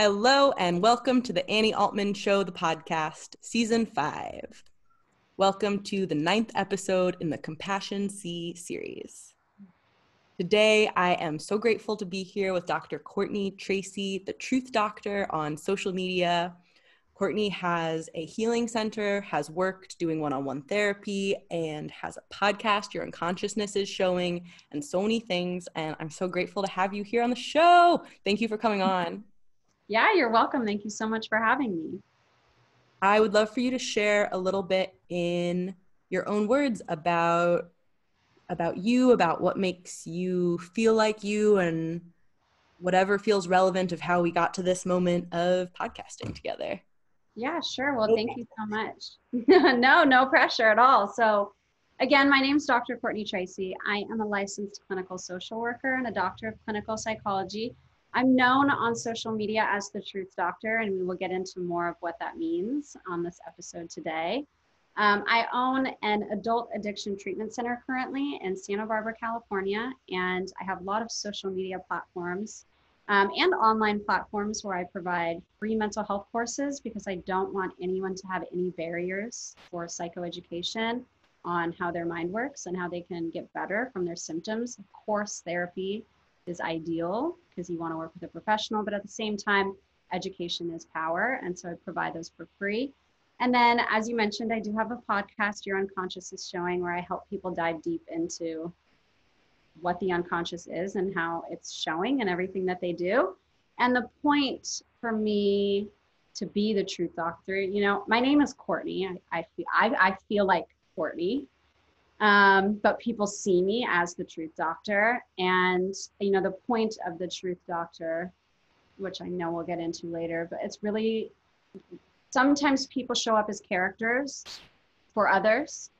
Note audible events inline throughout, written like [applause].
Hello, and welcome to the Annie Altman Show, the podcast, season five. Welcome to the ninth episode in the Compassion C series. Today, I am so grateful to be here with Dr. Courtney Tracy, the Truth Doctor, on social media. Courtney has a healing center, has worked doing one on one therapy, and has a podcast, Your Unconsciousness is Showing, and so many things. And I'm so grateful to have you here on the show. Thank you for coming on. Yeah, you're welcome. Thank you so much for having me. I would love for you to share a little bit in your own words about about you, about what makes you feel like you and whatever feels relevant of how we got to this moment of podcasting together. Yeah, sure. Well, thank you so much. [laughs] no, no pressure at all. So, again, my name is Dr. Courtney Tracy. I am a licensed clinical social worker and a doctor of clinical psychology. I'm known on social media as the Truth Doctor, and we will get into more of what that means on this episode today. Um, I own an adult addiction treatment center currently in Santa Barbara, California, and I have a lot of social media platforms um, and online platforms where I provide free mental health courses because I don't want anyone to have any barriers for psychoeducation on how their mind works and how they can get better from their symptoms. Of course, therapy is ideal because you want to work with a professional, but at the same time, education is power. And so I provide those for free. And then, as you mentioned, I do have a podcast, Your Unconscious is Showing, where I help people dive deep into what the unconscious is and how it's showing and everything that they do. And the point for me to be the truth doctor, you know, my name is Courtney. I, I feel I, I feel like Courtney. Um, but people see me as the truth doctor. And you know, the point of the truth doctor, which I know we'll get into later, but it's really sometimes people show up as characters for others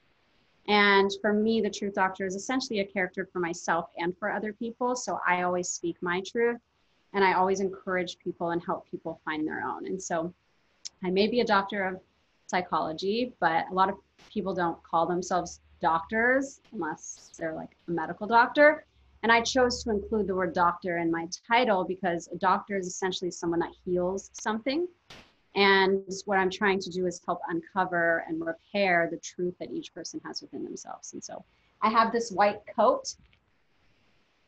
and for me, the truth doctor is essentially a character for myself and for other people. So I always speak my truth and I always encourage people and help people find their own. And so I may be a doctor of psychology, but a lot of people don't call themselves doctors unless they're like a medical doctor. And I chose to include the word doctor in my title because a doctor is essentially someone that heals something. And what I'm trying to do is help uncover and repair the truth that each person has within themselves. And so I have this white coat,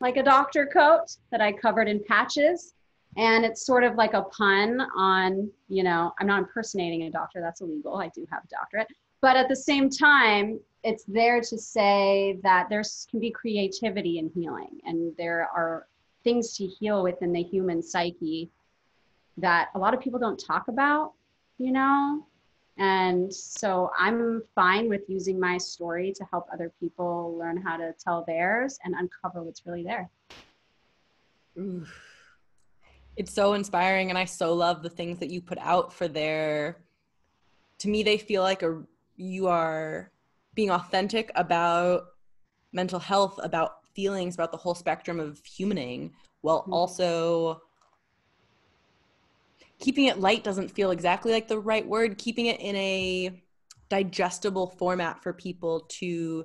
like a doctor coat, that I covered in patches. And it's sort of like a pun on, you know, I'm not impersonating a doctor, that's illegal. I do have a doctorate. But at the same time, it's there to say that there can be creativity in healing, and there are things to heal within the human psyche that a lot of people don't talk about, you know? And so I'm fine with using my story to help other people learn how to tell theirs and uncover what's really there. It's so inspiring. And I so love the things that you put out for their, to me, they feel like a, you are being authentic about mental health, about feelings, about the whole spectrum of humaning, while mm-hmm. also keeping it light doesn't feel exactly like the right word. Keeping it in a digestible format for people to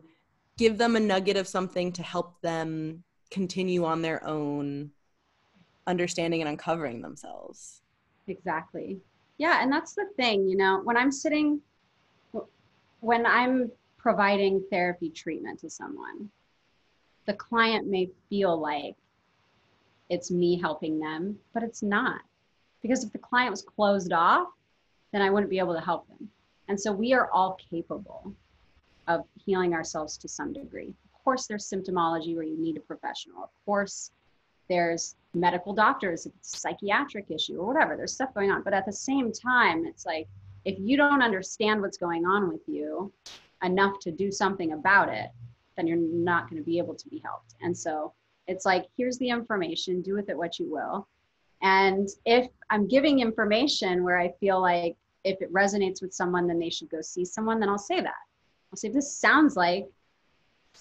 give them a nugget of something to help them continue on their own understanding and uncovering themselves. Exactly. Yeah and that's the thing you know when i'm sitting when i'm providing therapy treatment to someone the client may feel like it's me helping them but it's not because if the client was closed off, then I wouldn't be able to help them. And so we are all capable of healing ourselves to some degree. Of course, there's symptomology where you need a professional. Of course, there's medical doctors, if it's a psychiatric issue or whatever, there's stuff going on. But at the same time, it's like if you don't understand what's going on with you enough to do something about it, then you're not going to be able to be helped. And so it's like, here's the information, do with it what you will. And if I'm giving information where I feel like if it resonates with someone, then they should go see someone, then I'll say that. I'll say, if this sounds like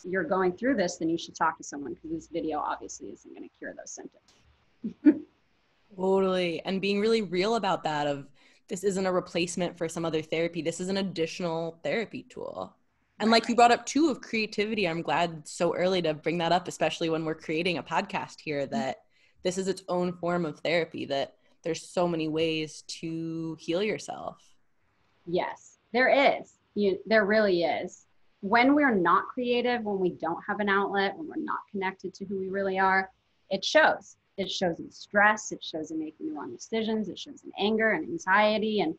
you're going through this, then you should talk to someone because this video obviously isn't going to cure those symptoms. [laughs] totally. And being really real about that of this isn't a replacement for some other therapy. This is an additional therapy tool. And like you brought up too of creativity, I'm glad so early to bring that up, especially when we're creating a podcast here mm-hmm. that this is its own form of therapy that there's so many ways to heal yourself. Yes, there is. You, there really is. When we're not creative, when we don't have an outlet, when we're not connected to who we really are, it shows. It shows in stress, it shows in making wrong decisions, it shows in anger and anxiety. And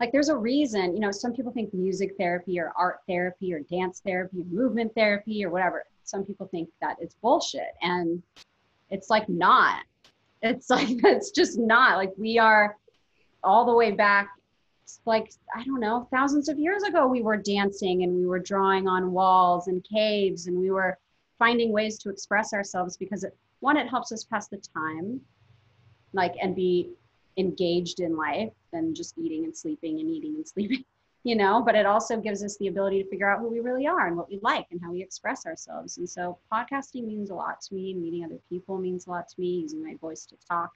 like there's a reason, you know, some people think music therapy or art therapy or dance therapy or movement therapy or whatever. Some people think that it's bullshit. And it's like not. It's [laughs] like, it's just not. Like we are all the way back like i don't know thousands of years ago we were dancing and we were drawing on walls and caves and we were finding ways to express ourselves because it, one it helps us pass the time like and be engaged in life than just eating and sleeping and eating and [laughs] sleeping you know? But it also gives us the ability to figure out who we really are and what we like and how we express ourselves. And so podcasting means a lot to me. Meeting other people means a lot to me. Using my voice to talk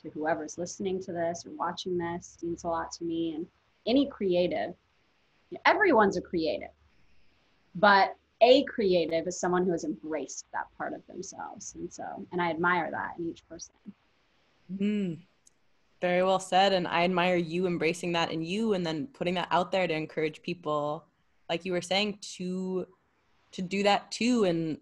to whoever's listening to this or watching this means a lot to me. And any creative everyone's a creative but a creative is someone who has embraced that part of themselves. And so and i admire that in each person. Mm, very well said. And i admire you embracing that in you and then putting that out there to encourage people like you were saying to to do that too. And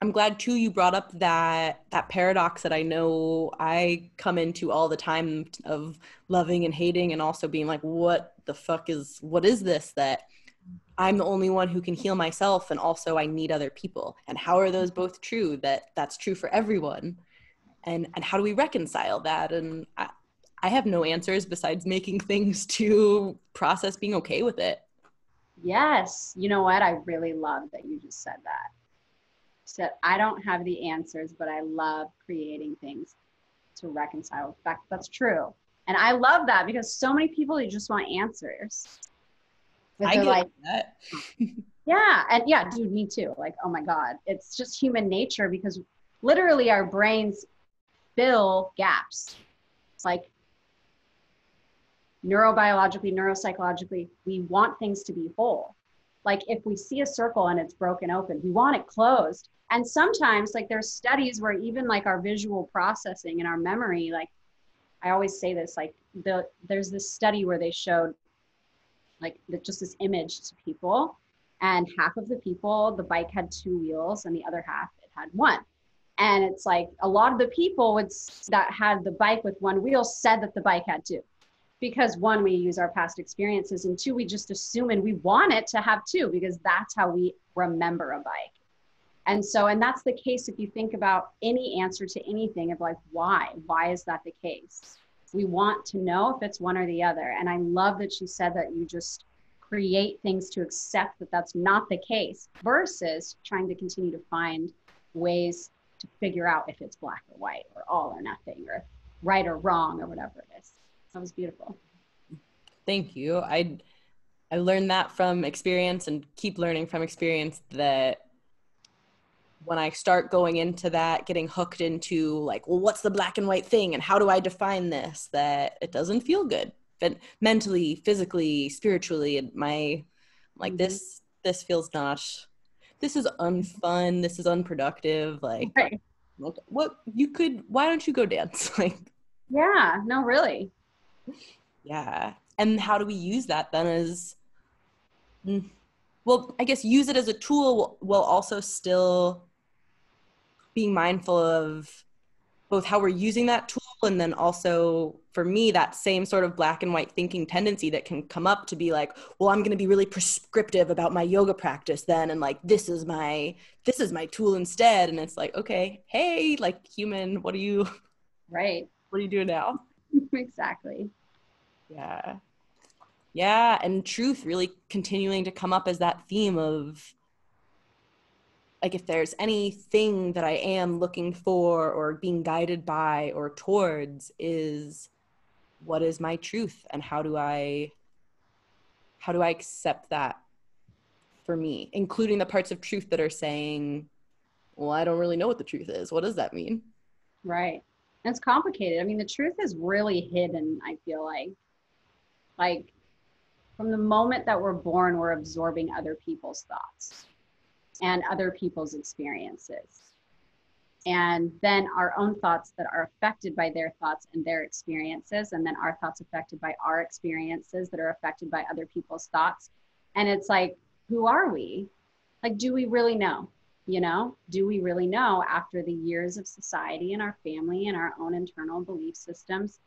I'm glad too you brought up that that paradox that I know I come into all the time of loving and hating and also being like what the fuck is what is this that I'm the only one who can heal myself and also I need other people and how are those both true that that's true for everyone and and how do we reconcile that and I, I have no answers besides making [laughs] things to process being okay with it. Yes, you know what I really love that you just said that said, I don't have the answers, but I love creating things to reconcile. In fact, that's true. And I love that because so many people you just want answers. I get like, that. [laughs] yeah. And yeah, dude, me too. Like, oh my God. It's just human nature because literally our brains fill gaps. It's like neurobiologically, neuropsychologically, we want things to be whole. Like if we see a circle and it's broken open, we want it closed and sometimes like there's studies where even like our visual processing and our memory like i always say this like the there's this study where they showed like just this image to people and half of the people the bike had two wheels and the other half it had one and it's like a lot of the people would that had the bike with one wheel said that the bike had two because one we use our past experiences and two we just assume and we want it to have two because that's how we remember a bike and so, and that's the case if you think about any answer to anything of like, why? Why is that the case? We want to know if it's one or the other. And I love that you said that you just create things to accept that that's not the case versus trying to continue to find ways to figure out if it's black or white or all or nothing or right or wrong or whatever it is. That was beautiful. Thank you. I I learned that from experience and keep learning from experience that when I start going into that, getting hooked into like, well, what's the black and white thing and how do I define this? That it doesn't feel good, but mentally, physically, spiritually, and my like mm-hmm. this this feels not. This is unfun. This is unproductive. Like, right. what you could? Why don't you go dance? [laughs] like, yeah, no, really. Yeah, and how do we use that then? As mm, well, I guess use it as a tool while also still being mindful of both how we're using that tool and then also for me that same sort of black and white thinking tendency that can come up to be like well i'm going to be really prescriptive about my yoga practice then and like this is my this is my tool instead. And it's like okay hey like human what are you right. [laughs] what are you doing now? [laughs] Exactly. Yeah. Yeah and truth really continuing to come up as that theme of like if there's anything that I am looking for or being guided by or towards is what is my truth and how do I how do I accept that for me, including the parts of truth that are saying, well, I don't really know what the truth is. What does that mean? Right. It's complicated. I mean, the truth is really hidden, I feel like. Like from the moment that we're born, we're absorbing other people's thoughts and other people's experiences. and then our own thoughts that are affected by their thoughts and their experiences and then our thoughts affected by our experiences that are affected by other people's thoughts. And it's like who are we? Like do we really know? You know do we really know after the years of society and our family and our own internal belief systems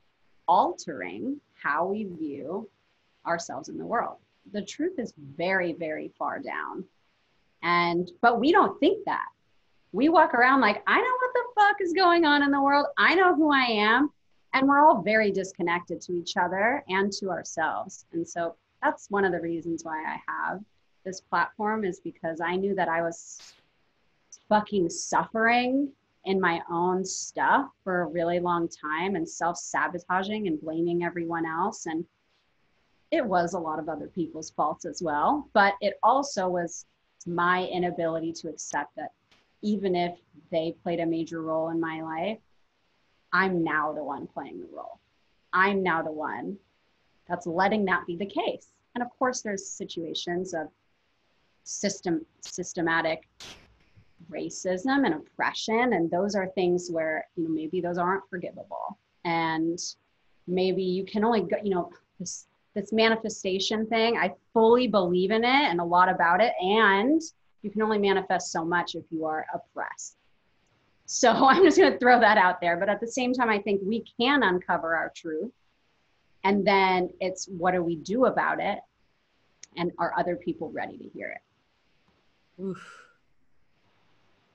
altering how we view ourselves in the world? The truth is very very far down and but we don't think that we walk around like, I know what the fuck is going on in the world. I know who I am. And we're all very disconnected to each other and to ourselves. And so that's one of the reasons why I have this platform is because I knew that I was fucking suffering in my own stuff for a really long time and self sabotaging and blaming everyone else. And it was a lot of other people's faults as well. But it also was my inability to accept that even if they played a major role in my life, I'm now the one playing the role. I'm now the one that's letting that be the case. And of course, there's situations of system systematic racism and oppression, and those are things where you know maybe those aren't forgivable, and maybe you can only go, you know this this manifestation thing. I fully believe in it and a lot about it, and you can only manifest so much if you are oppressed. So [laughs] I'm just going to throw that out there. But at the same time, I think we can uncover our truth. And then it's what do we do about it? And are other people ready to hear it? Oof.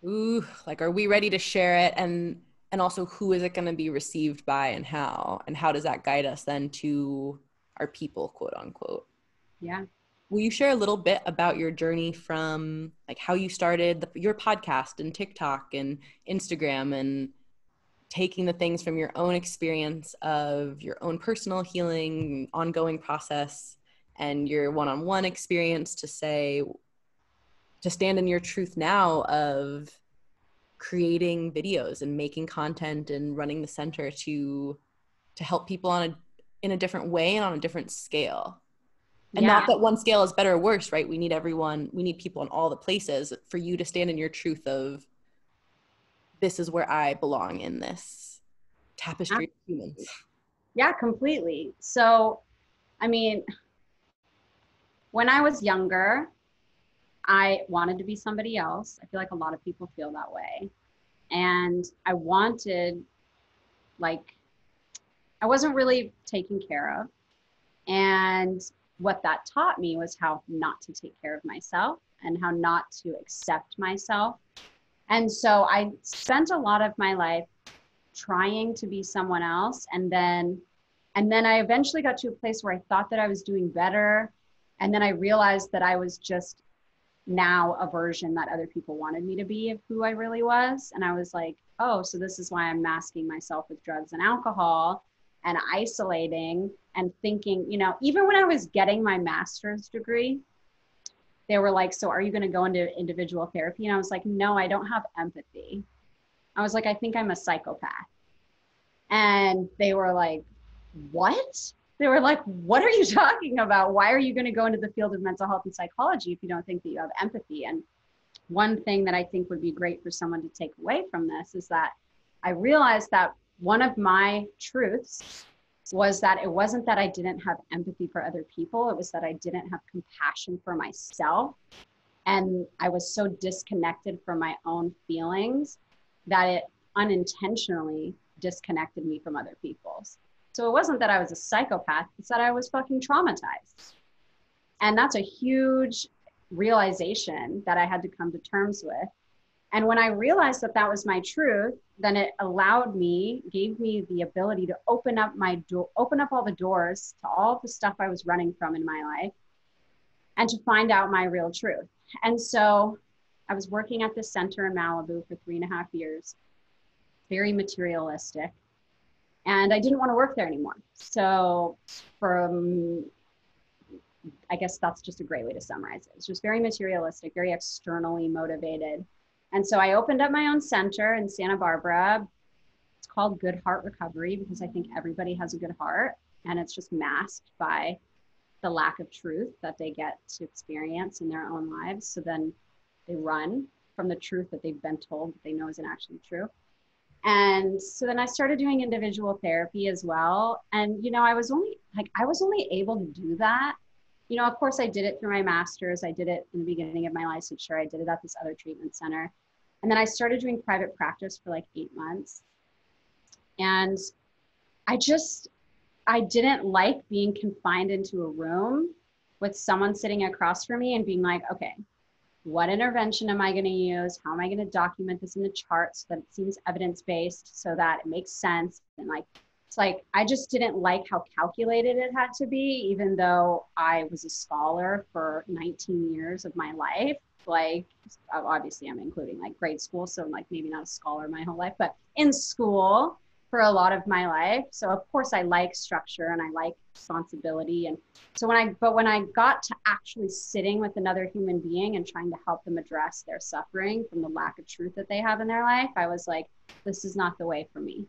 Ooh, like are we ready to share it? And and also who is it going to be received by and how? And how does that guide us then to our people, quote unquote? Yeah. Will you share a little bit about your journey from like how you started the, your podcast and TikTok and Instagram and taking the things from your own experience of your own personal healing, ongoing process, and your one-on-one experience to say to stand in your truth now of creating videos and making content and running the center to to help people on a in a different way and on a different scale. And yeah. not that one scale is better or worse right? We need everyone we need people in all the places for you to stand in your truth of this is where i belong in this tapestry of humans. Yeah completely. So i mean when i was younger i wanted to be somebody else. I feel like a lot of people feel that way. And i wanted like i wasn't really taken care of. And what that taught me was how not to take care of myself and how not to accept myself. And so I spent a lot of my life trying to be someone else. And then and then I eventually got to a place where I thought that I was doing better. And then I realized that I was just now a version that other people wanted me to be of who I really was. And I was like, "Oh, so this is why I'm masking myself with drugs and alcohol and isolating and thinking, you know, even when I was getting my master's degree, they were like, So are you going to go into individual therapy? And I was like, No, I don't have empathy. I was like, I think I'm a psychopath. And they were like, What? They were like, What are you [laughs] talking about? Why are you going to go into the field of mental health and psychology if you don't think that you have empathy? And one thing that I think would be great for someone to take away from this is that I realized that one of my truths was that it wasn't that I didn't have empathy for other people, it was that I didn't have compassion for myself. And I was so disconnected from my own feelings that it unintentionally disconnected me from other people's. So it wasn't that I was a psychopath, it's that I was fucking traumatized. And that's a huge realization that I had to come to terms with. And when I realized that that was my truth, then it allowed me, gave me the ability to open up my door, open up all the doors to all the stuff I was running from in my life and to find out my real truth. And so I was working at this center in Malibu for three and a half years, very materialistic. And I didn't want to work there anymore. So, from I guess that's just a great way to summarize it. It's just very materialistic, very externally motivated. And so I opened up my own center in Santa Barbara. It's called Good Heart Recovery because I think everybody has a good heart and it's just masked by the lack of truth that they get to experience in their own lives. So then they run from the truth that they've been told that they know isn't actually true. And so then I started doing individual therapy as well. And, you know, I was only like, I was only able to do that. You know, of course, I did it through my master's. I did it in the beginning of my licensure. I did it at this other treatment center. And then I started doing private practice for like eight months. And I just, I didn't like being confined into a room with someone sitting across from me and being like, okay, what intervention am I going to use? How am I going to document this in the chart so that it seems evidence based so that it makes sense? And like, like, I just didn't like how calculated it had to be, even though I was a scholar for 19 years of my life. Like, obviously, I'm including like grade school, so I'm like maybe not a scholar my whole life, but in school, for a lot of my life. So of course I like structure and I like responsibility. And so when I, but when I got to actually sitting with another human being and trying to help them address their suffering from the lack of truth that they have in their life, I was like, this is not the way for me.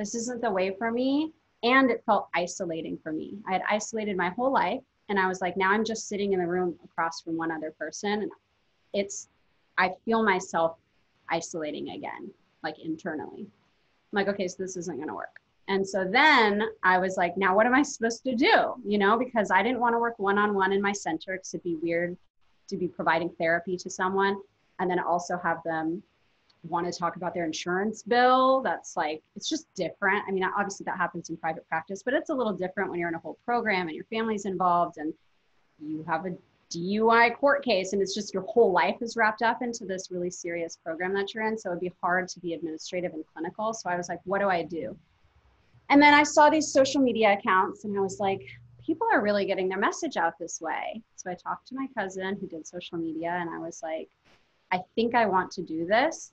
This isn't the way for me. And it felt isolating for me. I had isolated my whole life. And I was like, now I'm just sitting in the room across from one other person. And it's, I feel myself isolating again, like internally. I'm like, okay, so this isn't going to work. And so then I was like, now what am I supposed to do? You know, because I didn't want to work one on one in my center because it'd be weird to be providing therapy to someone and then also have them want to talk about their insurance bill. That's like, it's just different. I mean, obviously that happens in private practice, but it's a little different when you're in a whole program and your family's involved and you have a DUI court case and it's just your whole life is wrapped up into this really serious program that you're in. So it'd be hard to be administrative and clinical. So I was like, what do I do? And then I saw these social media accounts and I was like, people are really getting their message out this way. So I talked to my cousin who did social media and I was like, I think I want to do this.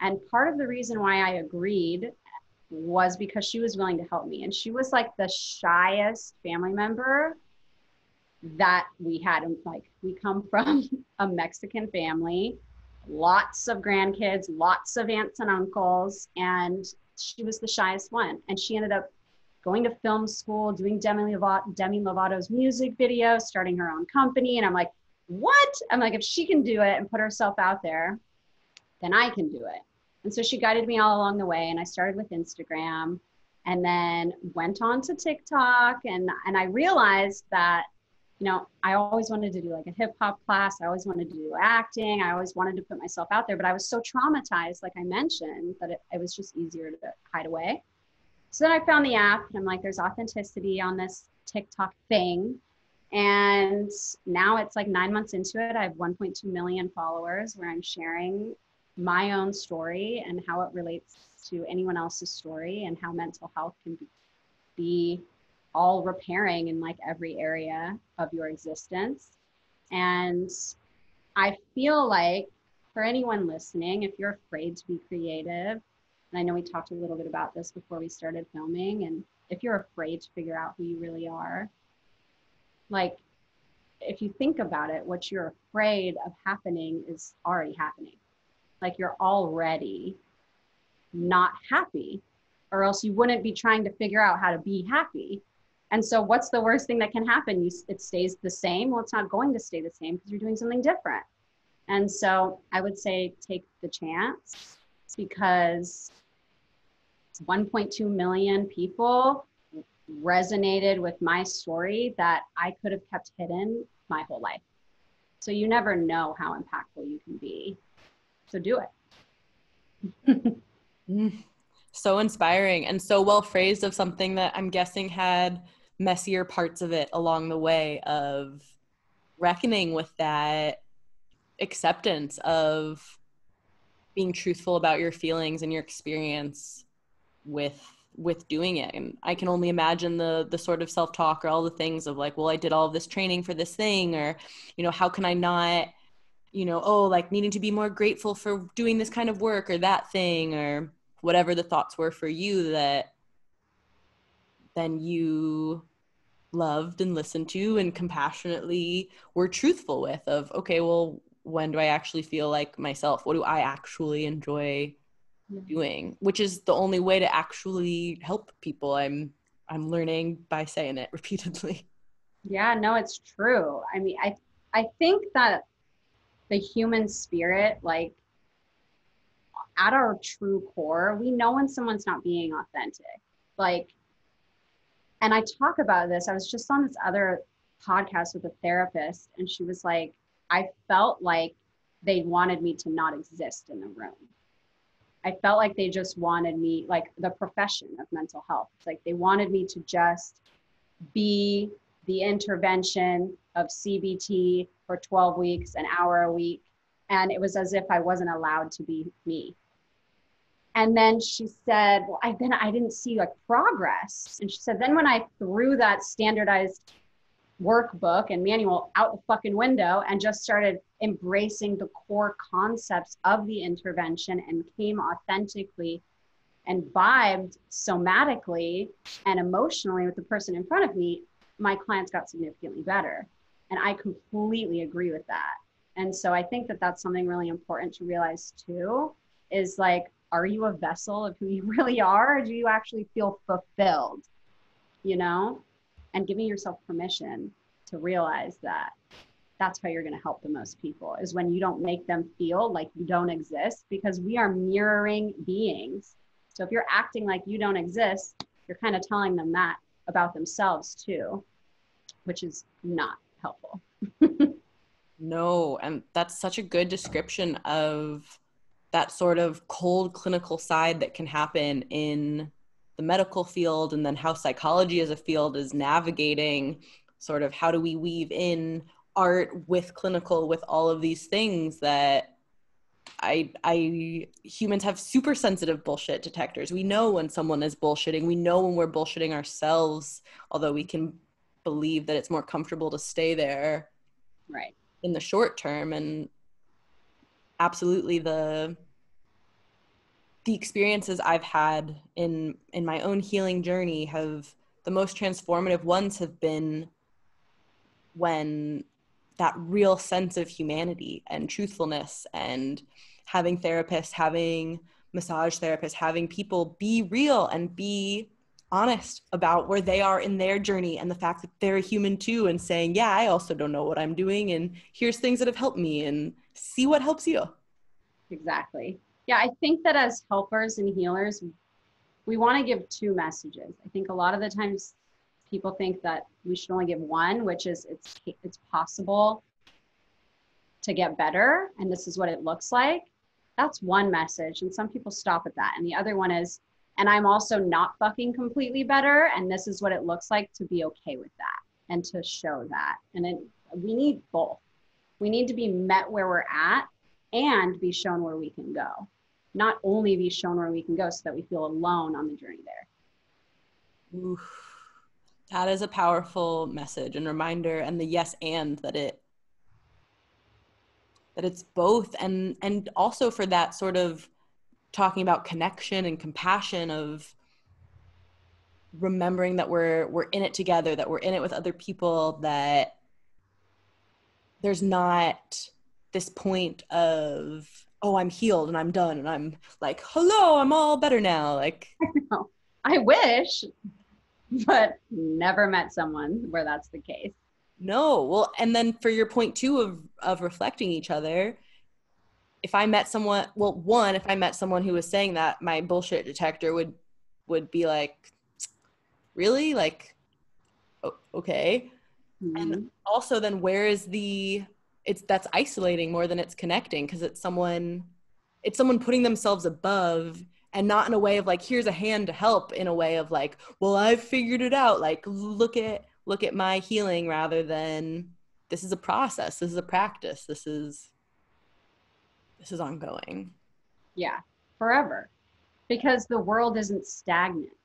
And part of the reason why I agreed was because she was willing to help me. And she was like the shyest family member that we had. Like we come from [laughs] a mexican family lots of grandkids lots of aunts and uncles and she was the shyest one. And she ended up going to film school doing demi lovato demi lovato's music video starting her own company. And i'm like what? I'm like if she can do it and put herself out there then i can do it and so she guided me all along the way and i started with instagram and then went on to tiktok and and i realized that you know, I always wanted to do like a hip hop class. I always wanted to do acting. I always wanted to put myself out there, but I was so traumatized, like I mentioned, that it, it was just easier to hide away. So then I found the app and I'm like, there's authenticity on this TikTok thing. And now it's like nine months into it. I have 1.2 million followers where I'm sharing my own story and how it relates to anyone else's story and how mental health can be, be all repairing in like every area of your existence. And I feel like for anyone listening, if you're afraid to be creative, and I know we talked a little bit about this before we started filming, and if you're afraid to figure out who you really are, like if you think about it, what you're afraid of happening is already happening. Like you're already not happy, or else you wouldn't be trying to figure out how to be happy. And so, what's the worst thing that can happen? You, it stays the same. Well, it's not going to stay the same because you're doing something different. And so, I would say take the chance because 1.2 million people resonated with my story that I could have kept hidden my whole life. So, you never know how impactful you can be. So, do it. [laughs] Mm. so inspiring and so well phrased of something that I'm guessing had messier parts of it along the way of reckoning with that acceptance of being truthful about your feelings and your experience with with doing it and i can only imagine the the sort of self-talk or all the things of like well i did all this training for this thing or you know how can i not you know oh like needing to be more grateful for doing this kind of work or that thing or whatever the thoughts were for you that then you loved and listened to and compassionately were truthful with of okay well when do i actually feel like myself? What do i actually enjoy doing? Which is the only way to actually help people. I'm i'm learning by saying it [laughs] repeatedly. Yeah no it's true. I mean i i think that the human spirit like at our true core, we know when someone's not being authentic. Like, and I talk about this. I was just on this other podcast with a therapist, and she was like, I felt like they wanted me to not exist in the room. I felt like they just wanted me, like the profession of mental health. It's like they wanted me to just be the intervention of CBT for 12 weeks, an hour a week. And it was as if I wasn't allowed to be me. And then she said, Well, I then I didn't see like progress. And she said, then when I threw that standardized workbook and manual out the fucking window and just started embracing the core concepts of the intervention and came authentically and vibed somatically and emotionally with the person in front of me, my clients got significantly better. And I completely agree with that. And so I think that that's something really important to realize too is like, are you a vessel of who you [laughs] really are? Or do you actually feel fulfilled? You know? and giving yourself permission to realize that that's how you're going to help the most people is when you don't make them feel like you don't exist because we are mirroring beings so if you're acting like you don't exist you're kind of telling them that about themselves too which is not helpful no and that's such a good description of that sort of cold clinical side that can happen in the medical field and then how psychology as a field is navigating sort of how do we weave in art with clinical with all of these things that I I humans have super sensitive bullshit detectors. We know when someone is bullshitting. We know when we're bullshitting ourselves, although we can believe that it's more comfortable to stay there right. in the short term and absolutely the the experiences I've had in in my own healing journey have the most transformative ones have been when that real sense of humanity and truthfulness and having therapists, having massage therapists, having people be real and be honest about where they are in their journey and the fact that they're a human too and saying, yeah, I also don't know what I'm doing and here's things that have helped me and see what helps you. Exactly yeah, I think that as helpers and healers, we want to give two messages. I think a lot of the times people think that we should only give one, which is it's it's possible to get better and this is what it looks like. That's one message and some people stop at that. And the other one is and I'm also not fucking completely better and this is what it looks like to be okay with that and to show that. And then we need both. We need to be met where we're at and be shown where we can go not only be shown where we can go so that we feel alone on the journey there. Oof. That is a powerful message and reminder and the yes and that it that it's both and and also for that sort of talking about connection and compassion of remembering that we're we're in it together that we're in it with other people that there's not this point of oh i'm healed and i'm done and i'm like hello i'm all better now. Like [laughs] i wish but never met someone where that's the case. No. Well and then for your point too of of reflecting each other if i met someone well one if i met someone who was saying that my bullshit detector would would be like really? Like okay. Mm-hmm. and also then where is the it's that's isolating more than it's connecting because it's someone it's someone putting themselves above and not in a way of like here's a hand to help in a way of like well i've figured it out. Like look at look at my healing rather than this is a process. This is a practice. This is this is ongoing. Yeah forever. Because the world isn't stagnant.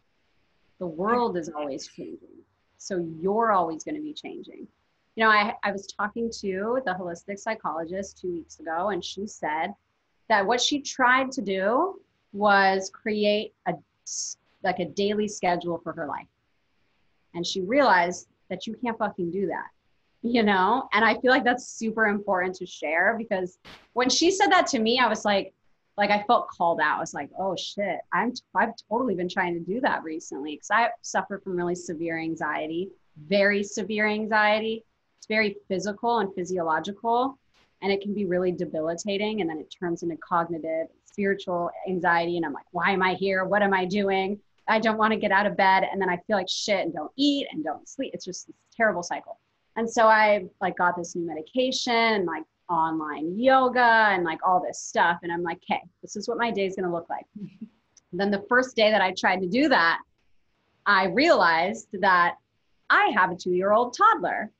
The world is always changing. So you're always going to be changing. You know, I, I was talking to the holistic psychologist two weeks ago, and she said that what she tried to do was create a like a daily schedule for her life. And she realized that you can't fucking do that, you know? And I feel like that's super important to share because when she said that to me, I was like, like I felt called out. I was like, oh shit, I'm I've totally been trying to do that recently. Because I suffer from really severe anxiety, very severe anxiety. It's very physical and physiological and it can be really debilitating and then it turns into cognitive spiritual anxiety and i'm like why am i here? What am i doing? I don't want to get out of bed. And then i feel like shit and don't eat and don't sleep. It's just this terrible cycle and so i like got this new medication and like online yoga and like all this stuff and i'm like okay this is what my day is going to look like [laughs] then the first day that i tried to do that i realized that i have a two year old toddler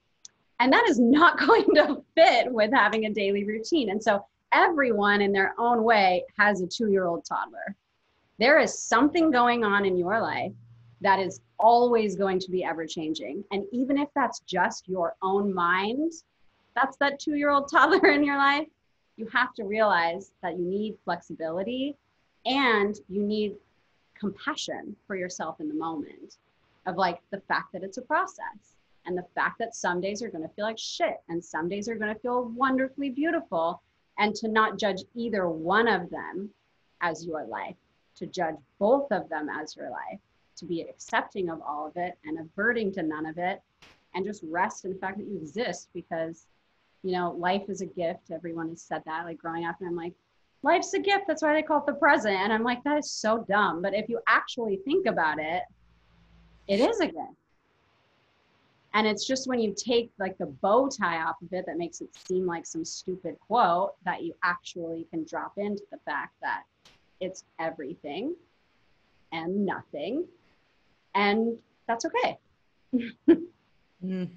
and that is not [laughs] going to fit with having a daily routine. And so everyone in their own way has a two year old toddler. There is something going on in your life that is always going to be ever changing. And even if that's just your own mind, that's that two year old [laughs] toddler in your life, you have to realize that you need flexibility and you need compassion for yourself in the moment of like the fact that it's a process and the fact that some days are going to feel like shit and some days are going to feel wonderfully beautiful and to not judge either one of them as your life to judge both of them as your life to be accepting of all of it and averting to none of it and just rest in the fact that you exist because you know life is a gift. Everyone has said that like growing up and i'm like life's a gift. That's why they call it the present. And i'm like that is so dumb. But if you actually think about it it is a gift. And it's just when you take like the bow tie off of it that makes it seem like some stupid quote that you actually can drop into the fact that it's everything and nothing. And that's okay. [laughs] mm.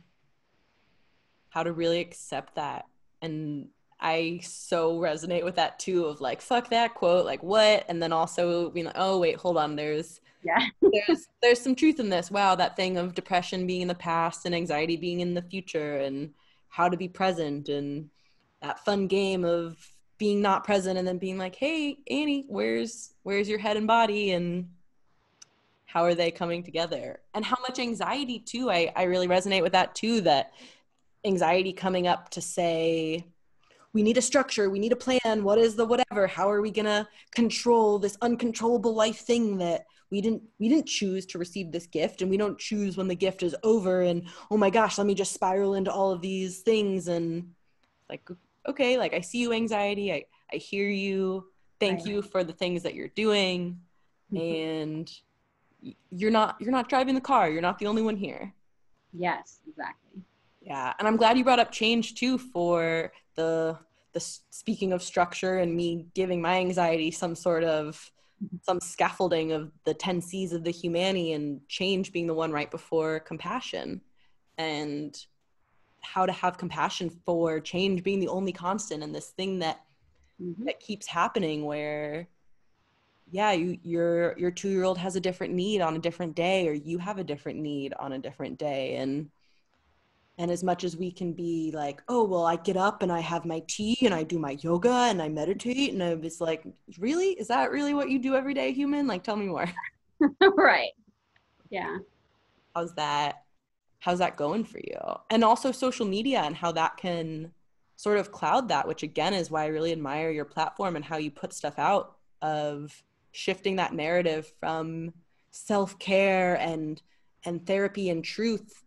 How to really accept that. And I so resonate with that too of like, fuck that quote, like what? And then also being like, oh, wait, hold on, there's yeah [laughs] there's there's some truth in this wow that thing of depression being in the past and anxiety being in the future and how to be present and that fun game of being not present and then being like hey annie where's where's your head and body and how are they coming together? And how much anxiety too i, I really resonate with that too that anxiety coming up to say we need a structure we need a plan what is the whatever? How are we going to control this uncontrollable life thing that we didn't we didn't choose to receive this gift? And we don't choose when the gift is over and oh my gosh let me just spiral into all of these things. And like okay like i see you anxiety i i hear you. Thank right. you for the things that you're doing. Mm-hmm. And you're not you're not driving the car. You're not the only one here. Yes exactly. Yeah and i'm glad you brought up change too for the the speaking of structure and me giving my anxiety some sort of some scaffolding of the 10 C's of the humanity and change being the one right before compassion. And how to have compassion for change being the only constant and this thing that mm-hmm. that keeps happening where yeah you your your 2 year old has a different need on a different day or you have a different need on a different day and and as much as we can be like oh well i get up and i have my tea and i do my yoga and i meditate and i was like really? Is that really what you do every day human? Like tell me more. [laughs] Right. Yeah. How's that how's that going for you? And also social media and how that can sort of cloud that which again is why i really admire your platform and how you put stuff out of shifting that narrative from self-care and and therapy and truth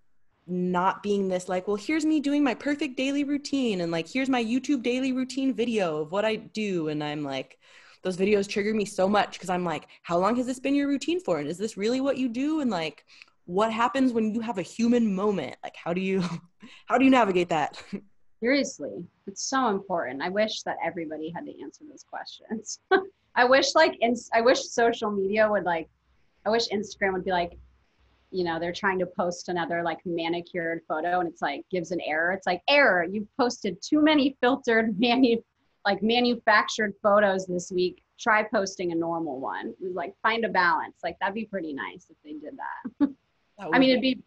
not being this like, well, here's me doing my perfect daily routine and like here's my YouTube daily routine video of what I do and I'm like those videos trigger me so much because I'm like, how long has this been your routine for? And is this really what you do? And like what happens when you have a human moment? Like how do you [laughs] how do you navigate that? [laughs] Seriously, it's so important. I wish that everybody had to answer those questions. [laughs] I wish like in, I wish social media would like I wish Instagram would be like you know they're trying to post another like manicured photo and it's like gives an error. It's like error. You've posted too many [laughs] filtered manu like manufactured photos this week. Try posting a normal one. It was like find a balance. Like that'd be pretty nice if they did that, [laughs] that i mean it'd be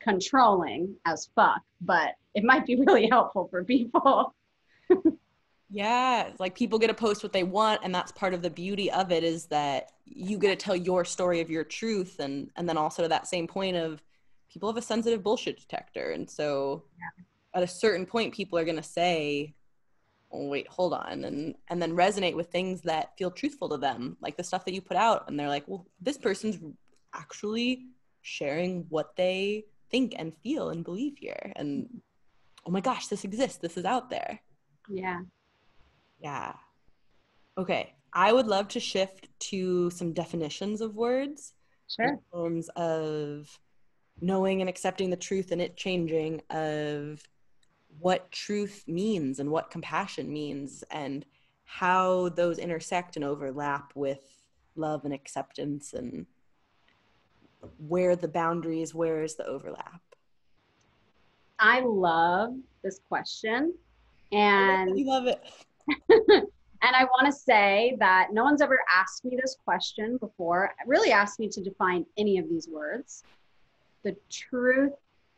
controlling as fuck but it might be [laughs] really helpful for people Yeah, like people get to post what they want, and that's part of the beauty of it is that you get to tell your story of your truth, and and then also to that same point of people have a sensitive bullshit detector, and so yeah. at a certain point, people are gonna say, oh, "Wait, hold on," and and then resonate with things that feel truthful to them, like the stuff that you put out, and they're like, "Well, this person's actually sharing what they think and feel and believe here," and oh my gosh, this exists, this is out there Yeah. Yeah. Okay. I would love to shift to some definitions of words Sure. in terms of knowing and accepting the truth and it changing of what truth means and what compassion means and how those intersect and overlap with love and acceptance and where the boundaries where is the overlap I love this question. And you love it and I want to say that no one's ever asked me this question before, really asked me to define any of these words. The truth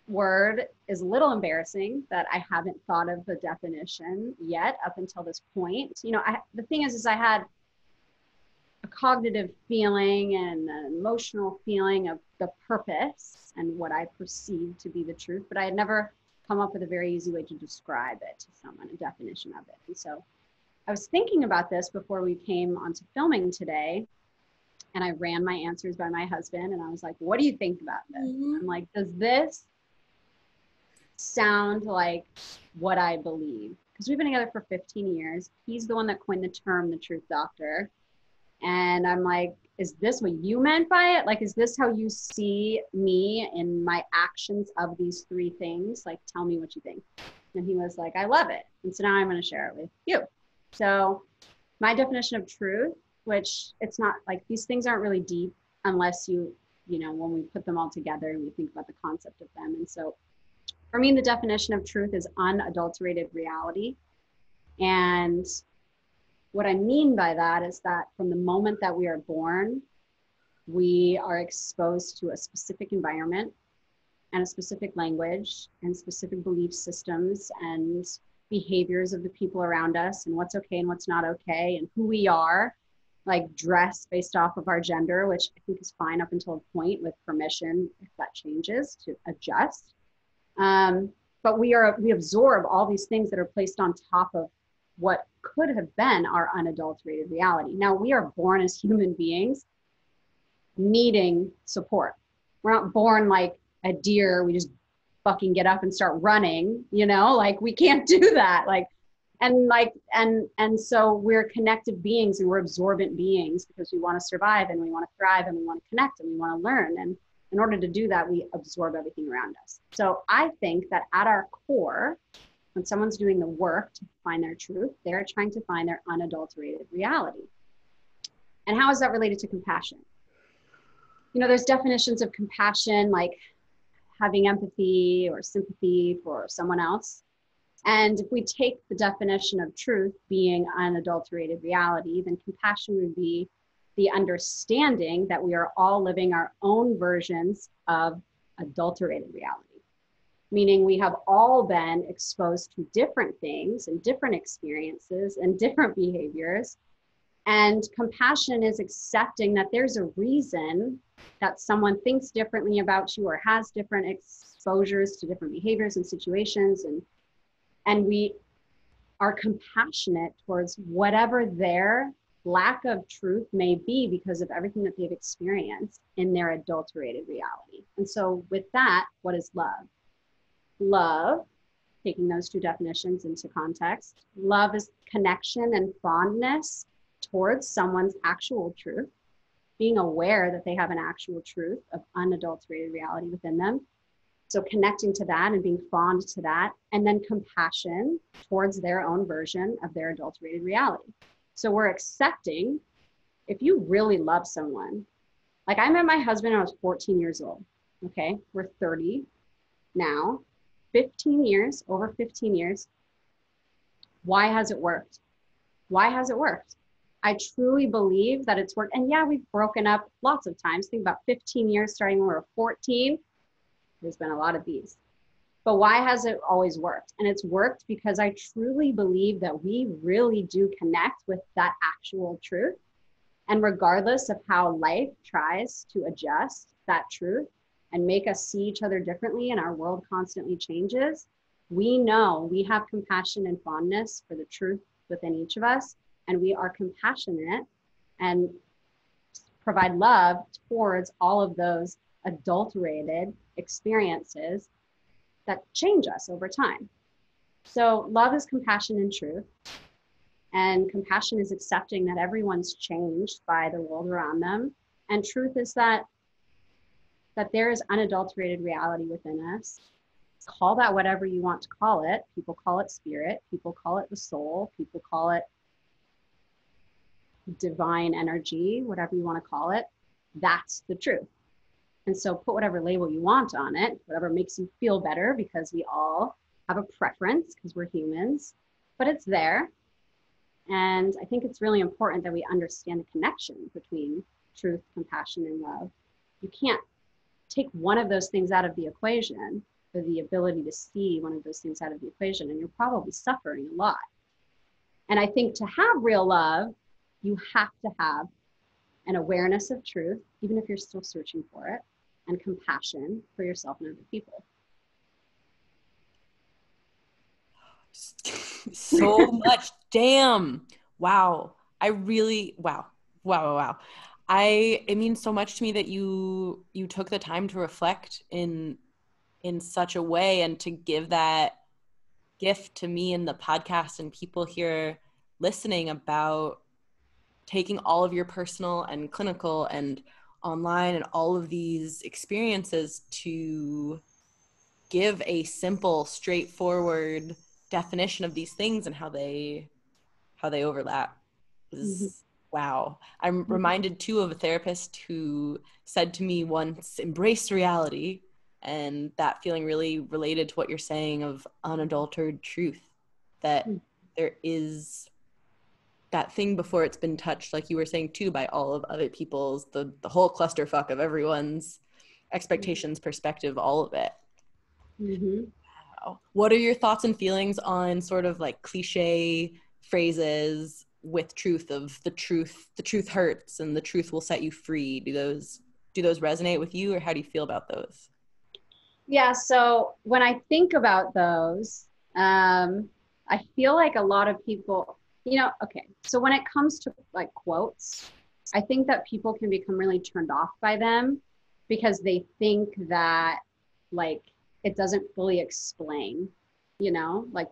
word is a little embarrassing that I haven't thought of the definition yet up until this point. You know, I, the thing is, is I had a cognitive feeling and an emotional feeling of the purpose and what I perceived to be the truth, but I had never come up with a very easy way to describe it to someone, a definition of it. And so I was thinking about this before we came onto filming today, and I ran my answers by my husband, and I was like, "What do you think about this?" Mhm. I'm like, "Does this sound like what I believe?" Because we've been together for 15 years. He's the one that coined the term "the truth doctor," and I'm like, "Is this what you meant by it? Like, is this how you see me in my actions of these three things? Like, tell me what you think." And he was like, "I love it," and so now I'm going to share it with you. So, my definition of truth, which it's not like these things aren't really deep unless you, you know, when we put them all together and we think about the concept of them. And so, for me, the definition of truth is unadulterated reality. And what I mean by that is that from the moment that we are born, we are exposed to a specific environment and a specific language and specific belief systems and behaviors of the people around us and what's okay and what's not okay and who we are like dress based off of our gender which i think is fine up until a point with permission if that changes to adjust. Um, but we are we absorb all these things that are placed on top of what could have been our unadulterated reality. Now we are born as human beings needing support. We're not born like a deer we just fucking get up and start running you know? Like we can't [laughs] do that. Like and like and and so we're connected beings and we're absorbent beings because we want to survive and we want to thrive and we want to connect and we want to learn. And in order to do that we absorb everything around us. So i think that at our core when someone's doing the work to find their truth they're trying to find their unadulterated reality and how is that related to compassion you know there's definitions of compassion like having empathy or sympathy for someone else. And if we take the definition of truth being unadulterated reality, then compassion would be the understanding that we are all living our own versions of adulterated reality. Meaning we have all been exposed to different things and different experiences and different behaviors. And compassion is accepting that there's a reason that someone thinks differently about you or has different exposures to different behaviors and situations and and we are compassionate towards whatever their lack of truth may be because of everything that they've experienced in their adulterated reality. And so with that, what is love? Love, taking those two definitions into context, love is connection and fondness towards someone's actual truth being aware that they have an actual truth of unadulterated reality within them. So connecting to that and being fond to that, and then compassion towards their own version of their adulterated reality. So we're accepting if you really love someone, like I met my husband when I was 14 years old. Okay, we're 30 now, 15 years, over 15 years. Why has it worked? Why has it worked? I truly believe that it's worked. And yeah, we've broken up lots of times. Think about 15 years starting when we were 14. There's been a lot of these. But why has it always worked? And it's worked because I truly believe that we really do connect with that actual truth. And regardless of how life tries to adjust that truth and make us see each other differently and our world constantly changes, we know we have compassion and fondness for the truth within each of us and we are compassionate and provide love towards all of those adulterated experiences that change us over time. So, love is compassion and truth. And compassion is accepting that everyone's changed by the world around them. And truth is that that there is unadulterated reality within us. Call that whatever you want to call it. People call it spirit, people call it the soul, people call it divine energy, whatever you want to call it. That's the truth. And so put whatever label you want on it, whatever makes you feel better, because we all have a preference because we're humans, but it's there. And I think it's really important that we understand the connection between truth, compassion, and love. You can't take one of those things out of the equation or the ability to see one of those things out of the equation, and you're probably suffering a lot. And I think to have real love, you have to have an awareness of truth, even if you're still searching for it, and compassion for yourself and other people. [laughs] so much. Damn. Wow. I really wow. Wow, wow, wow. I it means so much to me that you you took the time to reflect in in such a way and to give that gift to me in the podcast and people here listening about taking all of your personal and clinical and online and all of these experiences to give a simple straightforward definition of these things and how they how they overlap mm-hmm. Wow i'm mm-hmm. reminded too of a therapist who said to me once embrace reality and that feeling really related to what you're saying of unadulterated truth that mm-hmm. there is that thing before it's been touched like you were saying too by all of other people's the the whole clusterfuck of everyone's expectations perspective all of it mm-hmm. What are your thoughts and feelings on sort of like cliche phrases with truth of the truth, the truth hurts and the truth will set you free? Do those do those resonate with you or how do you feel about those? Yeah, so when I think about those, um, I feel like a lot of people, you know, okay, so when it comes to like quotes, I think that people can become really turned off by them because they think that like it doesn't fully explain, you know, like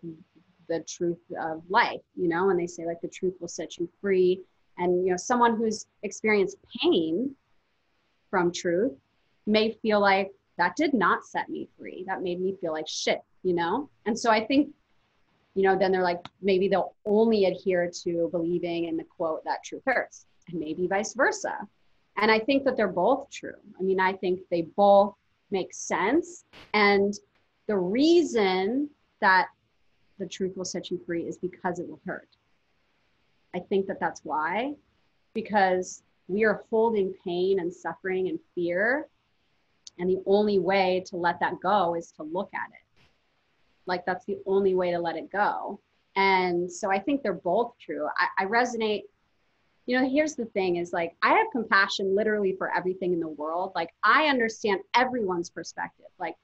the truth of life, you know, and they say like the truth will set you free. And, you know, someone who's experienced pain from truth may feel like that did not set me free. That made me feel like shit, you know? And so I think, you know, then they're like, maybe they'll only adhere to believing in the quote that truth hurts, and maybe vice versa. And I think that they're both true. I mean, I think they both make sense. And the reason that the truth will set you free is because it will hurt. I think that that's why, because we are holding pain and suffering and fear. And the only way to let that go is to look at it. Like that's the only way to let it go. And so I think they're both true. I, I resonate you know here's the thing is like i have compassion literally for everything in the world like i understand everyone's perspective like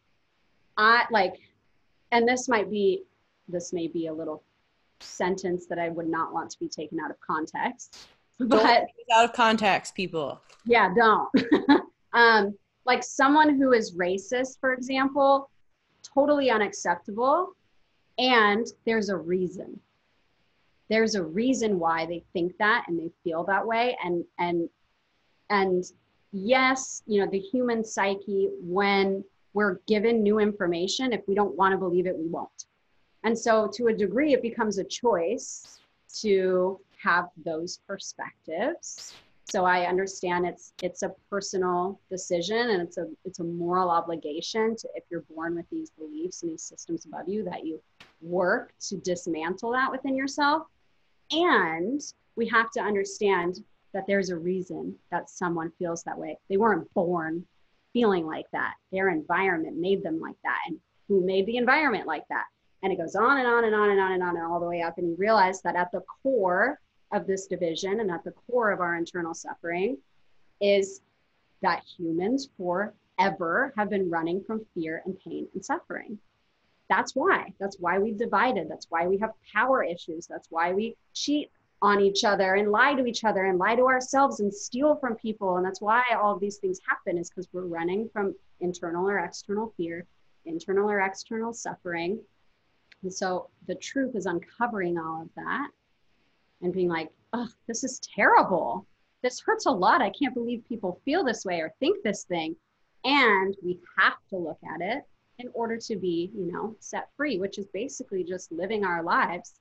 i like and this might be this may be a little sentence that i would not want to be taken out of context but out of context people. Yeah don't. [laughs] Um like someone who is racist for example totally unacceptable and there's a reason. There's a reason why they think that and they feel that way and and and yes you know the human psyche when we're given new information if we don't want to believe it we won't and so to a degree it becomes a choice to have those perspectives so i understand it's it's a personal decision and it's a it's a moral obligation to if you're born with these beliefs and these systems above you that you work to dismantle that within yourself and we have to understand that there's a reason that someone feels that way. They weren't born feeling like that. Their environment made them like that. And who made the environment like that? And it goes on and on and on and on and on and all the way up. And you realize that at the core of this division and at the core of our internal suffering is that humans forever have been running from fear and pain and suffering. That's why. That's why we've divided. That's why we have power issues. That's why we cheat on each other and lie to each other and lie to ourselves and steal from people. And that's why all of these things happen is because we're running from internal or external fear, internal or external suffering. And so the truth is uncovering all of that and being like, oh, this is terrible. This hurts a lot. I can't believe people feel this way or think this thing. And we have to look at it in order to be, you know, set free, which is basically just living our lives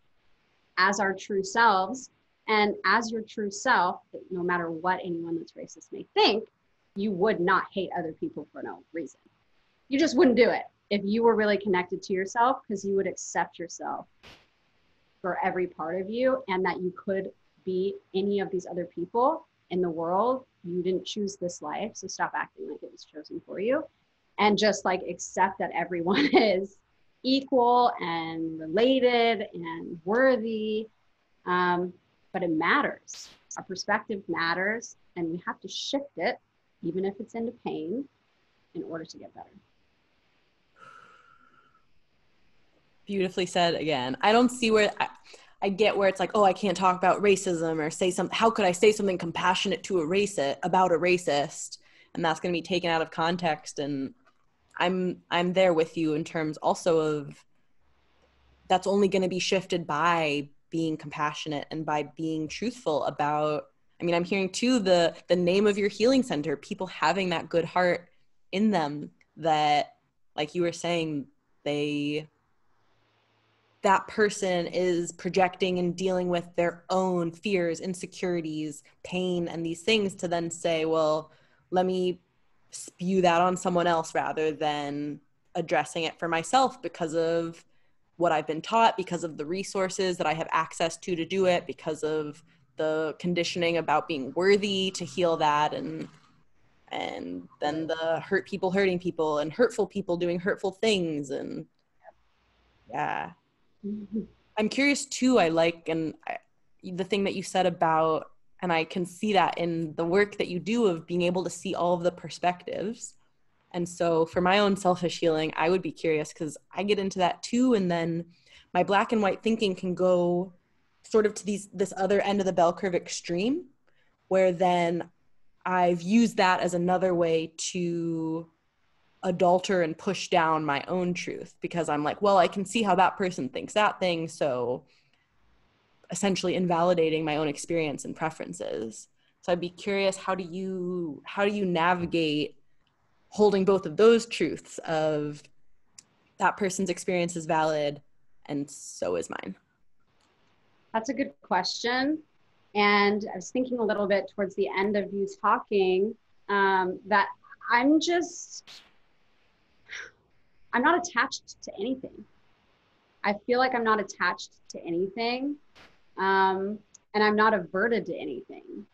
as our true selves. And as your true self, no matter what anyone that's racist may think, you would not hate other people for no reason. You just wouldn't do it if you were really connected to yourself because you would accept yourself for every part of you and that you could be any of these other people in the world. You didn't choose this life, so stop acting like it was chosen for you and just like accept that everyone [laughs] is equal and related and worthy. Um, but it matters. Our perspective matters, and we have to shift it, even if it's into pain, in order to get better. Beautifully said again. I don't see where I, I get where it's like, oh, I can't talk about racism or say something. How could I say something compassionate to a racist about a racist? And that's going to be taken out of context. And I'm I'm there with you in terms also of that's only going to be shifted by being compassionate and by being truthful about I mean, I'm hearing too the the name of your healing center, people having that good heart in them that like you were saying, they that person is projecting and dealing with their own fears, insecurities, pain, and these things to then say, well, let me spew that on someone else rather than addressing it for myself because of what I've been taught, because of the resources that I have access to to do it, because of the conditioning about being worthy to heal that and and then the hurt people hurting people and hurtful people doing hurtful things and yeah Mm-hmm. I'm curious too. I like and I, the thing that you said about, and I can see that in the work that you do of being able to see all of the perspectives. And so, for my own selfish healing, I would be curious because I get into that too. And then my black and white thinking can go sort of to these this other end of the bell curve extreme, where then I've used that as another way to adulter and push down my own truth because I'm like, well, I can see how that person thinks that thing. So essentially invalidating my own experience and preferences. So I'd be curious, how do you how do you navigate holding both of those truths of that person's experience is valid and so is mine? That's a good question. And I was thinking a little bit towards the end of you talking um, that I'm just I'm not attached to anything. I feel like I'm not attached to anything. Um, and I'm not averted to anything.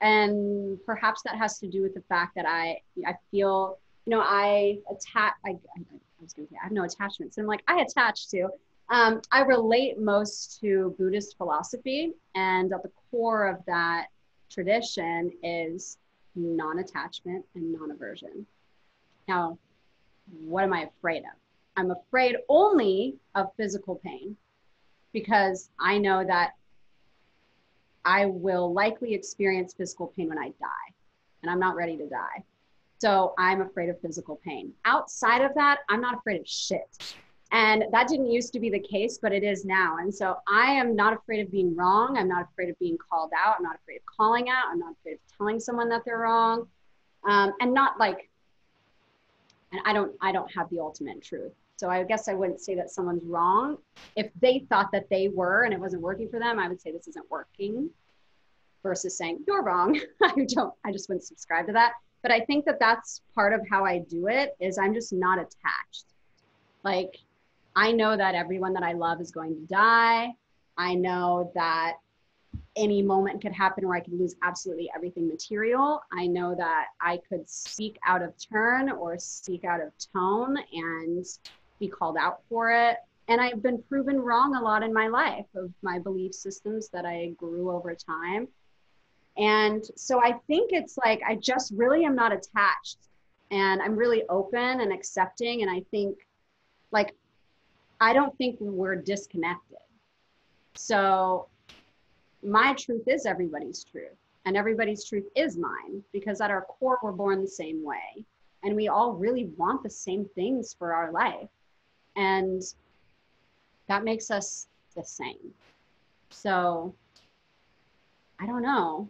And perhaps that has to do with the fact that I, I feel, you know, I attach, I, I was going to say, I have no attachments. And I'm like, I attach to, um, I relate most to Buddhist philosophy. And at the core of that tradition is non attachment and non aversion. Now, what am I afraid of? I'm afraid only of physical pain because I know that I will likely experience physical pain when I die, and I'm not ready to die. So I'm afraid of physical pain. Outside of that, I'm not afraid of shit. And that didn't used to be the case, but it is now. And so I am not afraid of being wrong. I'm not afraid of being called out. I'm not afraid of calling out. I'm not afraid of telling someone that they're wrong. Um, and not like and i don't i don't have the ultimate truth. So i guess i wouldn't say that someone's wrong. If they thought that they were and it wasn't working for them i would say this isn't working versus saying you're wrong. [laughs] I don't i just wouldn't subscribe to that. But i think that that's part of how i do it is i'm just not attached. Like i know that everyone that i love is going to die. I know that any moment could happen where I could lose absolutely everything material. I know that I could speak out of turn or speak out of tone and be called out for it. And I've been proven wrong a lot in my life of my belief systems that I grew over time. And so I think it's like I just really am not attached and I'm really open and accepting. And I think, like, I don't think we're disconnected. So my truth is everybody's truth and everybody's truth is mine because at our core we're born the same way and we all really want the same things for our life and that makes us the same. So I don't know.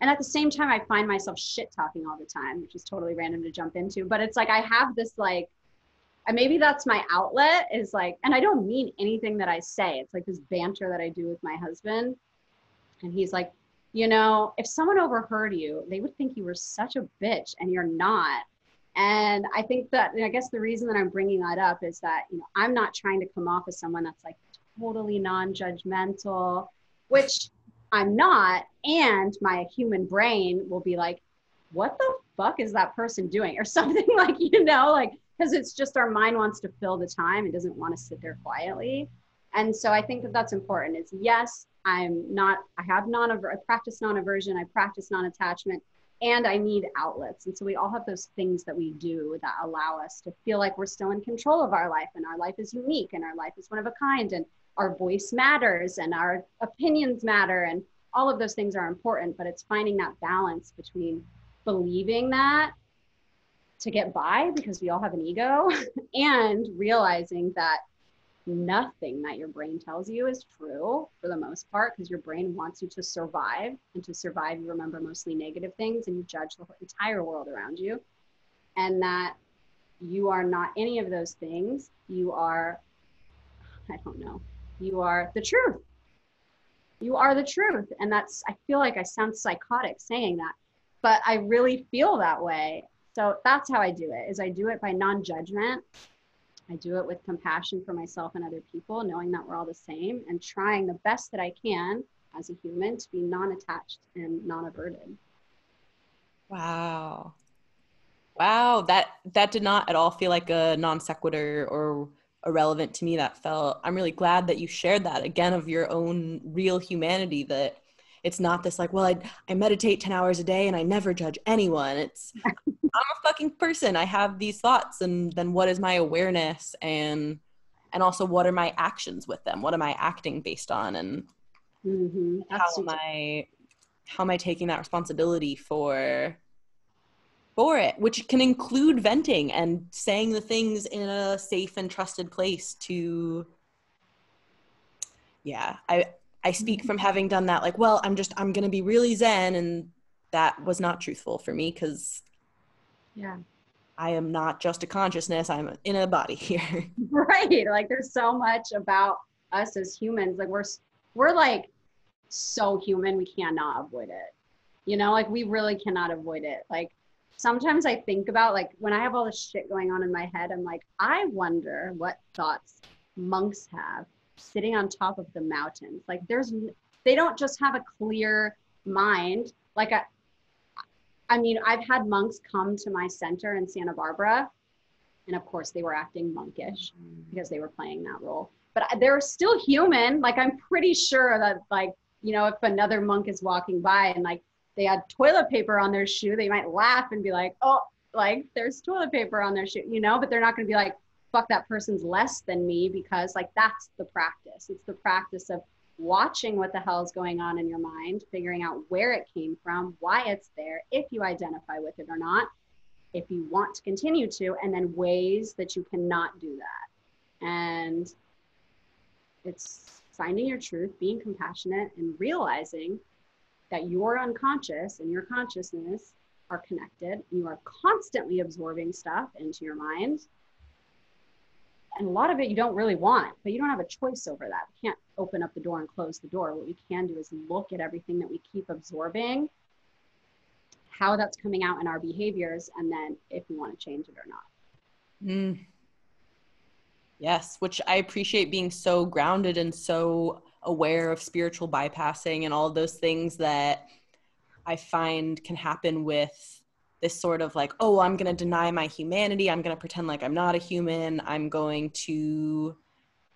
And at the same time, I find myself shit talking all the time, which is totally random to jump into. But it's like I have this like, and maybe that's my outlet is like, and I don't mean anything that I say. It's like this banter that I do with my husband. And he's like, you know, if someone overheard you, they would think you were such a bitch and you're not. And I think that, I guess the reason that I'm bringing that up is that, you know, I'm not trying to come off as someone that's like totally non judgmental, which I'm not. And my human brain will be like, what the fuck is that person doing? Or something [laughs] like, you know, like, because it's just our mind wants to fill the time. It doesn't want to sit there quietly. And so I think that that's important is yes, I'm not, I have non, I practice non-aversion, I practice non-attachment, and I need outlets. And so we all have those things that we do that allow us to feel like we're still in control of our life and our life is unique and our life is one of a kind and our voice matters and our opinions matter and all of those things are important, but it's finding that balance between believing that to get by because we all have an ego [laughs] and realizing that nothing that your brain tells you is true for the most part because your brain wants you to survive and to survive you remember mostly negative things and you judge the entire world around you and that you are not any of those things. You are i don't know you are the truth. You are the truth and that's i feel like i sound psychotic saying that but i really feel that way so that's how i do it is i do it by non-judgment I do it with compassion for myself and other people, knowing that we're all the same and trying the best that I can as a human to be non attached and non averted. Wow. Wow, that that did not at all feel like a non sequitur or irrelevant to me. That felt. I'm really glad that you shared that again of your own real humanity. That it's not this like, well, I I meditate ten hours a day and I never judge anyone. It's [laughs] I'm a fucking person. I have these thoughts, and then what is my awareness and and also what are my actions with them? What am I acting based on? And mm-hmm. how am I how am I taking that responsibility for for it, which can include venting and saying the things in a safe and trusted place to yeah, I I speak from having done that like, well, I'm just I'm going to be really zen and that was not truthful for me cuz yeah. I am not just a consciousness, I'm in a body here. [laughs] right. Like there's so much about us as humans. Like we're we're like so human, we cannot avoid it. You know, like we really cannot avoid it. Like sometimes I think about like when I have all this shit going on in my head, I'm like, I wonder what thoughts monks have sitting on top of the mountains. Like there's they don't just have a clear mind. Like I, I mean, I've had monks come to my center in Santa Barbara, and of course, they were acting monkish because they were playing that role. But they're still human. Like, I'm pretty sure that, like, you know, if another monk is walking by and like they had toilet paper on their shoe, they might laugh and be like, oh, like there's toilet paper on their shoe, you know, but they're not going to be like, fuck, that person's less than me because, like, that's the practice. It's the practice of watching what the hell is going on in your mind, figuring out where it came from, why it's there, if you identify with it or not, if you want to continue to, and then ways that you cannot do that. And it's finding your truth, being compassionate, and realizing that your unconscious and your consciousness are connected. You are constantly absorbing stuff into your mind and a lot of it you don't really want, but you don't have a choice over that. We can't open up the door and close the door. What we can do is look at everything that we keep absorbing, how that's coming out in our behaviors, and then if we want to change it or not. Mm. Yes, which I appreciate being so grounded and so aware of spiritual bypassing and all those things that I find can happen with this sort of like, oh, I'm going to deny my humanity. I'm going to pretend like I'm not a human. I'm going to,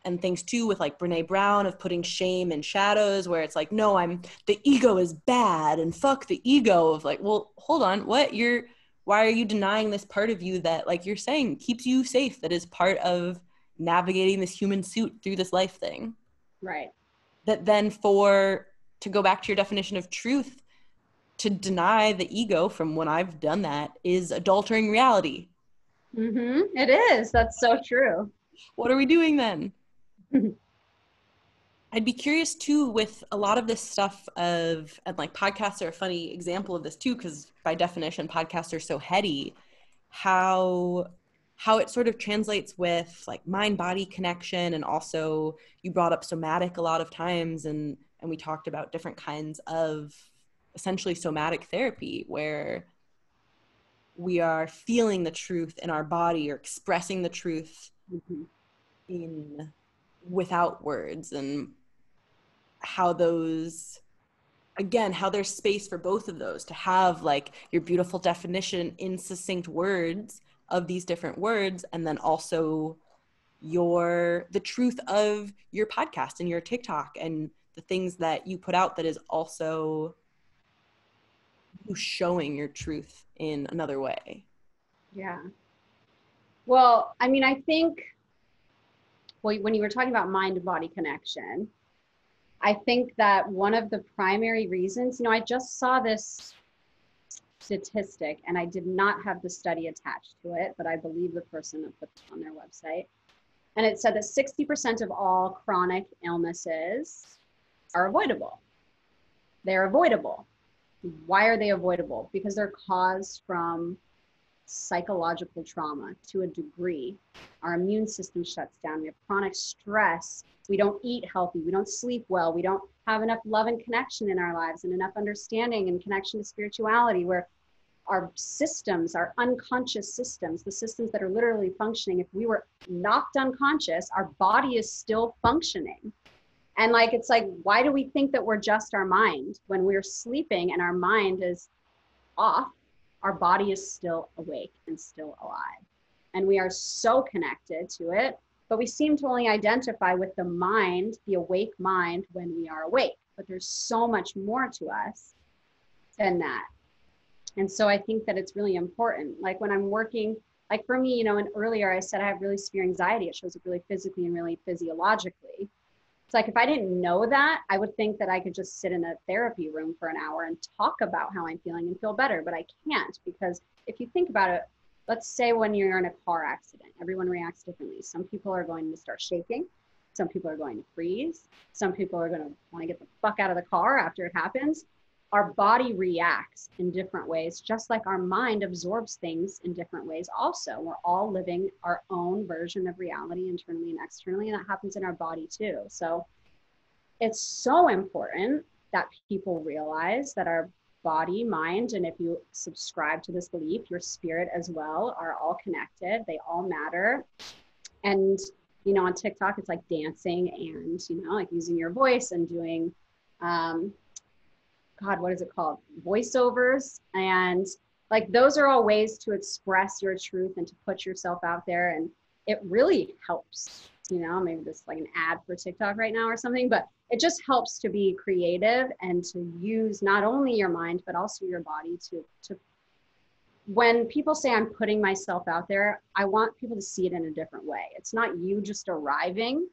and things too with like Brene Brown of putting shame in shadows, where it's like, no, I'm, the ego is bad and fuck the ego of like, well, hold on, what? You're, why are you denying this part of you that, like you're saying, keeps you safe, that is part of navigating this human suit through this life thing? Right. That then for, to go back to your definition of truth, to deny the ego from when I've done that is adultering reality. Mm-hmm. It is. That's so true. What are we doing then? [laughs] I'd be curious too with a lot of this stuff of and like podcasts are a funny example of this too because by definition podcasts are so heady how how it sort of translates with like mind body connection and also you brought up somatic a lot of times and and we talked about different kinds of essentially somatic therapy where we are feeling the truth in our body or expressing the truth mm-hmm. in without words and how those again how there's space for both of those to have like your beautiful definition in succinct words of these different words and then also your the truth of your podcast and your TikTok and the things that you put out that is also you showing your truth in another way. Yeah. Well, I mean, I think well, when you were talking about mind body connection, I think that one of the primary reasons, you know, I just saw this statistic and I did not have the study attached to it, but I believe the person that put it on their website. And it said that 60% of all chronic illnesses are avoidable. They're avoidable. Why are they avoidable? Because they're caused from psychological trauma to a degree. Our immune system shuts down. We have chronic stress. We don't eat healthy. We don't sleep well. We don't have enough love and connection in our lives and enough understanding and connection to spirituality where our systems, our unconscious systems, the systems that are literally functioning, if we were knocked unconscious, our body is still functioning. And like, it's like, why do we think that we're just our mind when we're sleeping and our mind is off? our body is still awake and still alive. And we are so connected to it, but we seem to only identify with the mind, the awake mind, when we are awake. But there's so much more to us than that. And so I think that it's really important. Like when I'm working, like for me, you know, and earlier I said I have really severe anxiety. It shows up really physically and really physiologically. It's like if I didn't know that, I would think that I could just sit in a therapy room for an hour and talk about how I'm feeling and feel better, but I can't because if you think about it, let's say when you're in a car accident, everyone reacts differently. Some people are going to start shaking. Some people are going to freeze. Some people are going to want to get the fuck out of the car after it happens our body reacts in different ways, just like our mind absorbs things in different ways, also. We're all living our own version of reality internally and externally, and that happens in our body too. So it's so important that people realize that our body, mind, and if you subscribe to this belief, your spirit as well are all connected, they all matter. And you know, on TikTok, it's like dancing and, you know, like using your voice and doing um, God, what is it called? Voiceovers. And like those are all ways to express your truth and to put yourself out there. And it really helps. You know, maybe this is like an ad for TikTok right now or something, but it just helps to be creative and to use not only your mind, but also your body to, to when people say I'm putting myself out there, I want people to see it in a different way. It's not you just arriving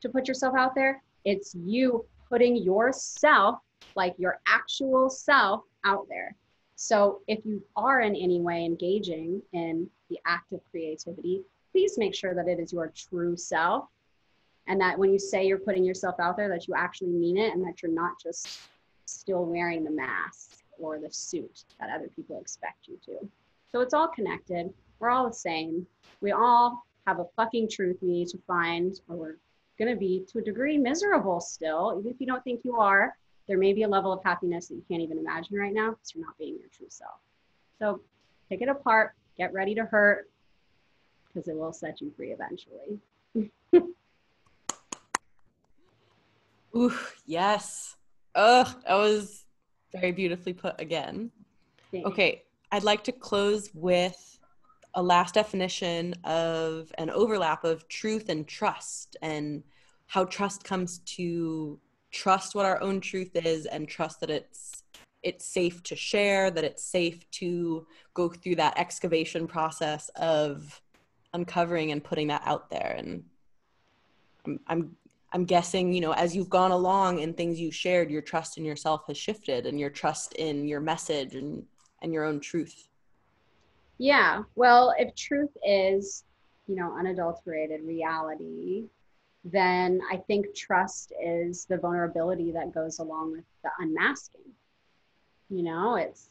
to put yourself out there, it's you putting yourself like your actual self out there. So if you are in any way engaging in the act of creativity, please make sure that it is your true self and that when you say you're putting yourself out there that you actually mean it and that you're not just still wearing the mask or the suit that other people expect you to. So it's all connected. We're all the same. We all have a fucking truth we need to find or we're going to be to a degree miserable still even if you don't think you are there may be a level of happiness that you can't even imagine right now because you're not being your true self. So pick it apart, get ready to hurt because it will set you free eventually. [laughs] Ooh, yes. Ugh, that was very beautifully put again. Thanks. Okay, I'd like to close with a last definition of an overlap of truth and trust and how trust comes to trust what our own truth is and trust that it's it's safe to share that it's safe to go through that excavation process of uncovering and putting that out there. And I'm, I'm i'm guessing you know as you've gone along and things you shared your trust in yourself has shifted and your trust in your message and and your own truth. Yeah. Well if truth is you know unadulterated reality then I think trust is the vulnerability that goes along with the unmasking. You know, it's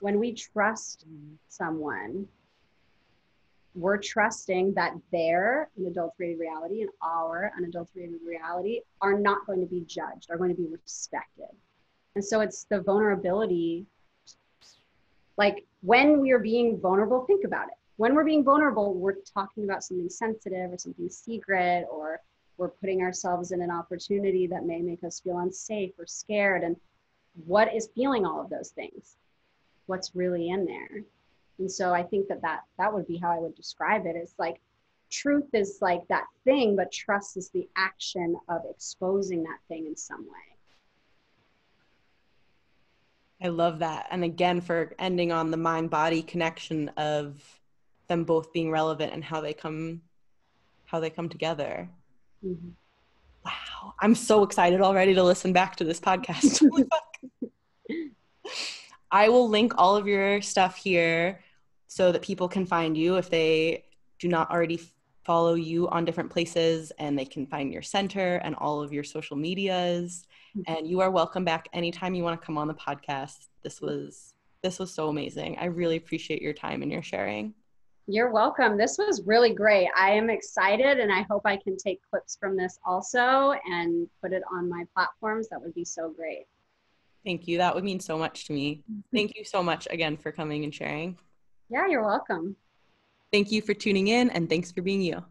when we trust someone, we're trusting that their unadulterated reality and our unadulterated reality are not going to be judged, are going to be respected. And so it's the vulnerability. Like when we are being vulnerable, think about it. When we're being vulnerable, we're talking about something sensitive or something secret, or we're putting ourselves in an opportunity that may make us feel unsafe or scared. And what is feeling all of those things? What's really in there? And so I think that that, that would be how I would describe it. It's like truth is like that thing, but trust is the action of exposing that thing in some way. I love that. And again, for ending on the mind body connection of them both being relevant and how they come how they come together. Mm-hmm. Wow. I'm so excited already to listen back to this podcast. [laughs] I will link all of your stuff here so that people can find you if they do not already follow you on different places and they can find your center and all of your social medias mm-hmm. and you are welcome back anytime you want to come on the podcast this was this was so amazing i really appreciate your time and your sharing you're welcome. This was really great. I am excited and i hope i can take clips from this also and put it on my platforms. That would be so great. Thank you. That would mean so much to me. [laughs] Thank you so much again for coming and sharing. Yeah, you're welcome. Thank you for tuning in and thanks for being you.